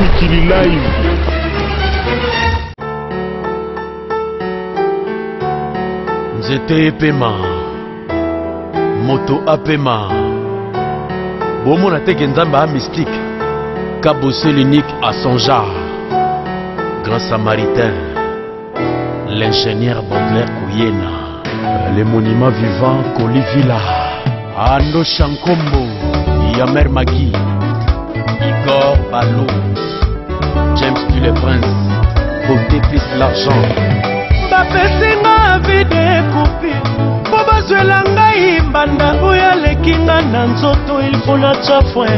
mikili live nzete epema moto apema bomona teke nzambe amystique kabose l'unique à son genre grand samaritain l'ingénieur banglair koyena le monument vivant kolivila ando shankombo yamer magi igor balou puis les princes beauté plus l'argent bapesinga vide kupi mpo bazwela ngai mbanda oyo aleki nga na nzoto ilfuna chafwe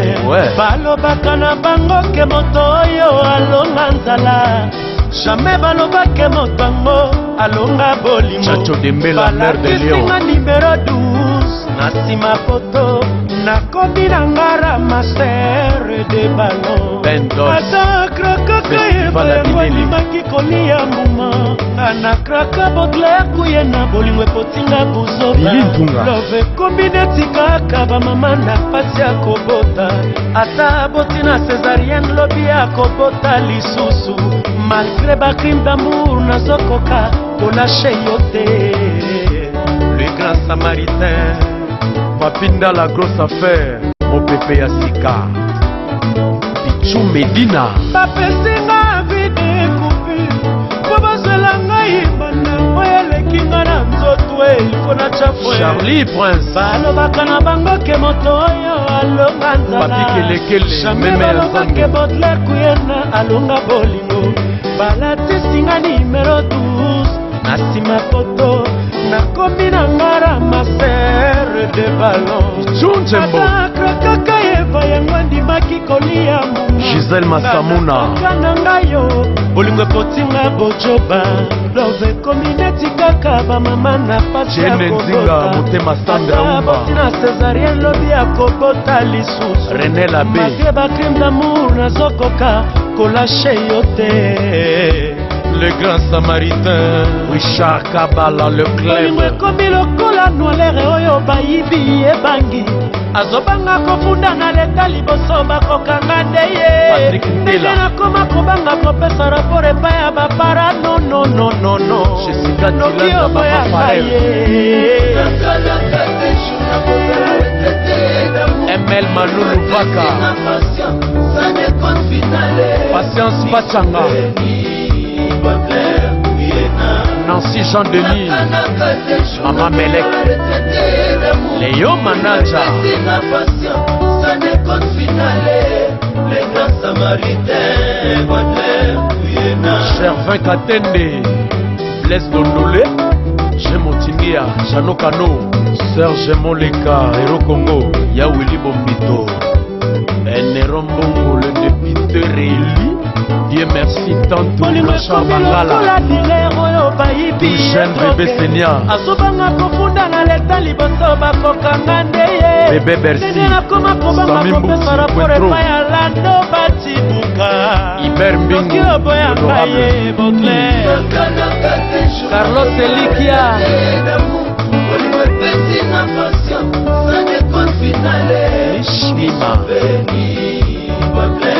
balobaka na bango ke moto oyo alonga nzala jamai balobake moto yango alonga bolingobalakisinga libero 12 na nsima poto nakomi na nga ramaser de balon ata anakra kaka yeboyango alimaki kolia mbuma anakra ka baudlaire kuye na bolingo ekotinga kozobalove ekomi neti kaka bamama na pasi ya kobota ata aboti na césarienne lobi ya kobota lisusu malgré bacrime d'amour nazokoka kolashe yo te le grand samaritain papinda la grosse affaire mopepe ya sika ju medina bapesinga bidekupi mpo bazwela ngai bandango eleki nga na nzoto eliko na chafecharli prince balobaka na bangoke moto oyo alonga nzalabalobake botle kuyena alonga bolingo balatisinga nimero 12 na nsima poto nakomi na ngara maser de balon papa yango andimaki kolia gisele masamuna na ngai yo bolingo ekotinga bojoba lors ekomi neti kaka bamama na pasi yakobotaaaboti na césarien lobi ya kobota lisusu renelabe mafie bacrime damour nazokoka kolashe yo te de grand samaritain richard kabala le clebo ekomi lokola noalere oyo bayibi ebangi azobanga kofundanga leta liboso bakokanga nde ye ndenge nakoma kobanga kopesa rapor epai ya bapara nonononononoki oboyaka ye ml malulu baka patience pacanga Nancy Jean-Denis, Maman Melek, Léo Manaja, Gervin Katende, Blaise Gondolé, Gemotinia, Jano Cano, Serge Moleka, Hero Congo, Yawili Bombito, Enero Mbongo, le député réélu. Dieu merci tante Richard Bangala jeune bébé Seigneur asobanga kofunda na leta liboso bakokanga nde ye bébé Bercy nakoma kobanga kopesa raporo epai ya lando batibuka Iber Mbingu oboyanga ye Beauclair Carlos Elikia Finale, Mishima, Beauclair.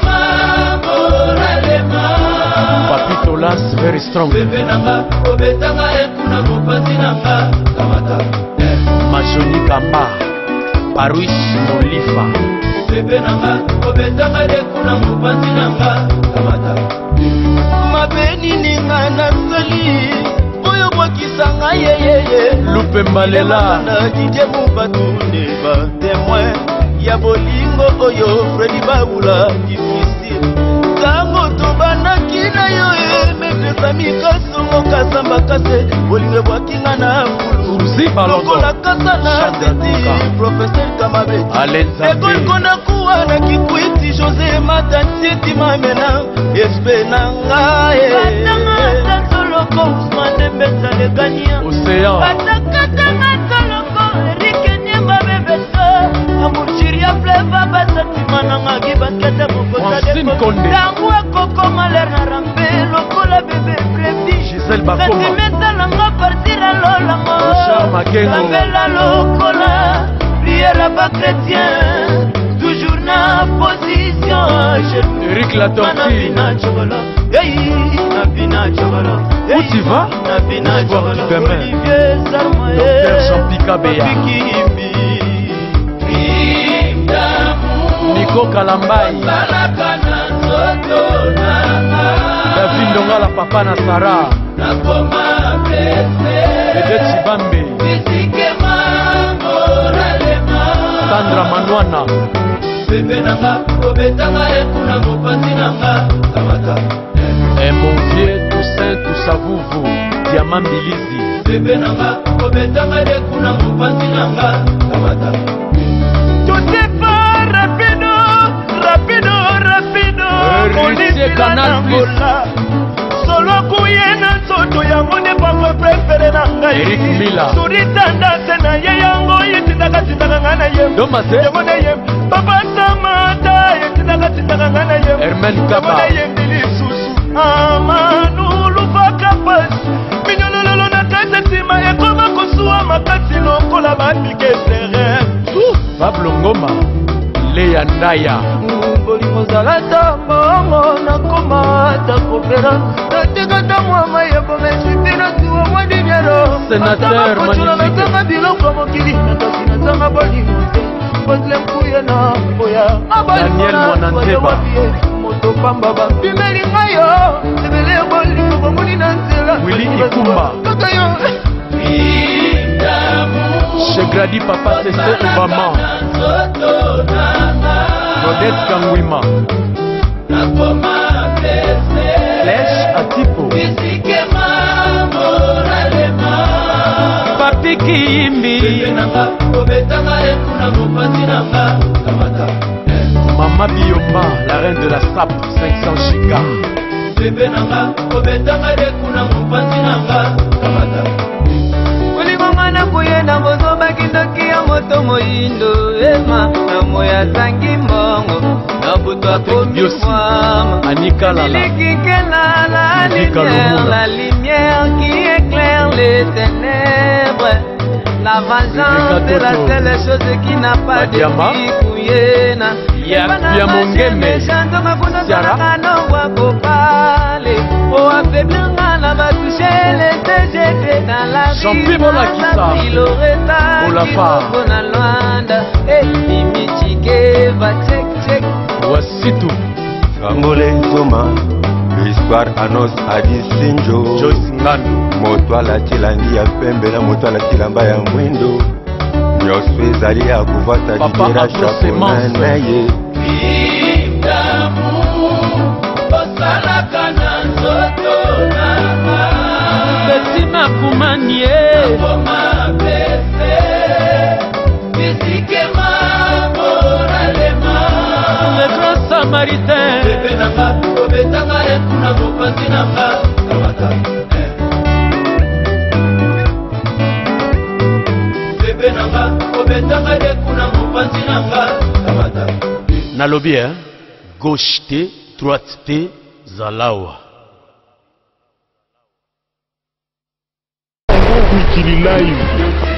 last very strong pepe nanga obetanga ekuna eh, mopanzi nanga kamata majoni gamba paris molifa pepe nanga obetanga ekuna eh, mopanzi nanga kamata mabe nininga nasali oyo bwakisanga yeyeye lupembalela na didie mobatunde batemoin ya bolingo oyo fredi babula difficile ntango tobandaki na yo ezami kasongo kasamba kase bolingo ebwakinga na lokola kasa na zeti profeser kamabe ekolikona kuwa na kikwiti josé matatietimamena espe na ngaeatangaataloko usmandebesalekania batakatanga taloko erikenyembabebeso amuchiria pleva basatima nangaki baskete mokosadekonde makengoapela lokola liera bakretien toujours na position erik latortina cobolo nabina cobolo utiva nabina coboloolivier sarmoyer champikabeyaikimbi niko kalambai david ndongala papa na sara nakoma blese dede cibambe sandra manwana pepe nanga kobetanga ekuna mopanzi nanga samata emonvie eh, toussaint tusavuvu diama mbilizi pepe nanga kobetanga ekuna mopanzi nanga samata totepa rapido rapido rapido molinzi eh, na nangola solokuye na nzoto yango nde pangwe prefere turita ndase na ye yango etindakatindaka nga na ye yango na ye papa samata etindakatindaka nga na ye yango na ye milisusu amanulufaka pasi minyolololo na kati nsima ekoma kosuwa makasi lokola bapike etere pablo ngoma leya ndaya bolingo ozalata ntango nakoma ata kopera natika ntango ya mayebo mesipina tuwa mwa dinero senatera nazanga biloko mokili nakasi nazanga bolimo te botlempuye na mboya abalimonaawapi moto pamba bapimeli ngai yo ebele bolingo bomoni na nzela kaka yo chegradi papa sese obama godet kangwima nakoma pese les atipo bisikema moralema papi kiyimbi nanga kobetanga ekuna mopasi nanga kamata mama bioma la reine de la sap 500 giga bebe nanga kobetanga ekuna mopasi nanga kamata kolimanga na koyenda bozobaki ndoki moto moyindo ema na moya zangi mbongo na buto akomi mwamalikike na la lumière la lumière qui éclaire les ténèbres la vengeance de la seule chose qui n'a pas de kikuyena ya mongeme champimo na kitaolapa wasitu kangole toma histoire anos adisinjo josngan moto alati langi ya pembe na moto alati lamba ya mwindo nyonso ezali ya kovata libera japona na ye osalaka na nzoto na apeti nakumani le grand samaritain pepe na nga obetanga ekuna mopanzi na nga kamata pepe na nga obetanga ekuna mopanzi na nga kamata nalobi e gauche te droite te zalawa Quick Live.